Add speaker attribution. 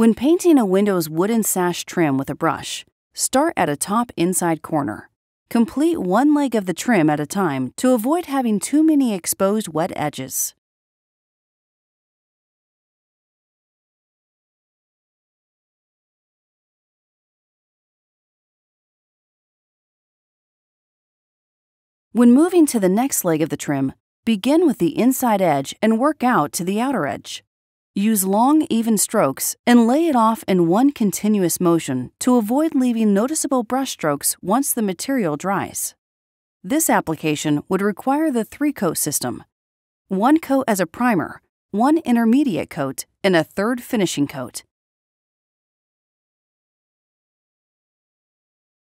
Speaker 1: When painting a window's wooden sash trim with a brush, start at a top inside corner. Complete one leg of the trim at a time to avoid having too many exposed wet edges. When moving to the next leg of the trim, begin with the inside edge and work out to the outer edge. Use long, even strokes and lay it off in one continuous motion to avoid leaving noticeable brush strokes once the material dries. This application would require the three coat system one coat as a primer, one intermediate coat, and a third finishing coat.